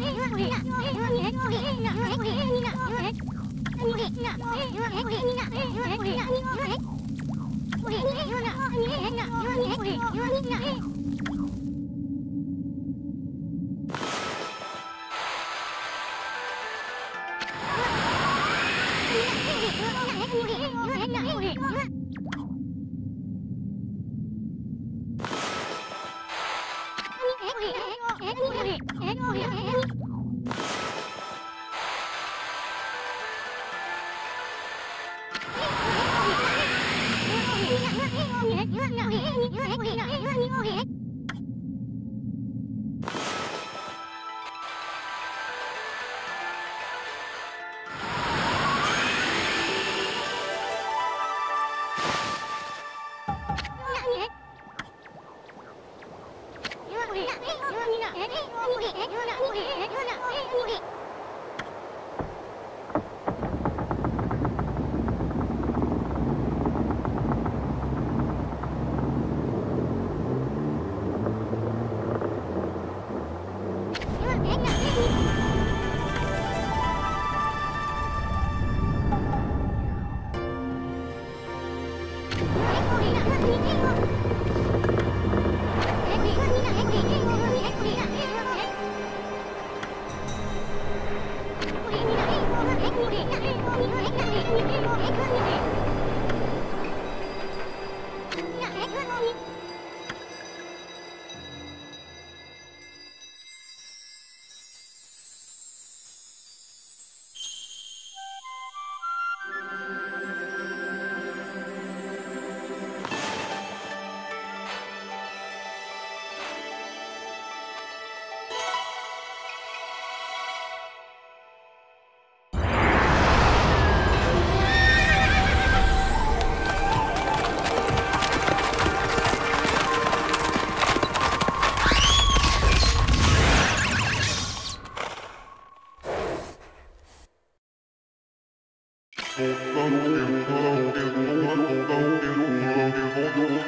Yeah. Yeah.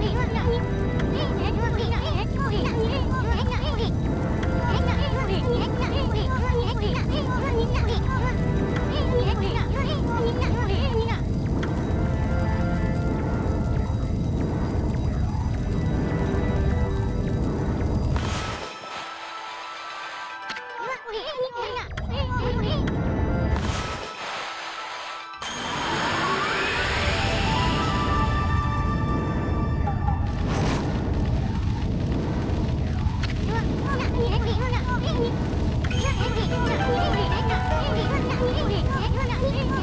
Hey, hey, hey. やった!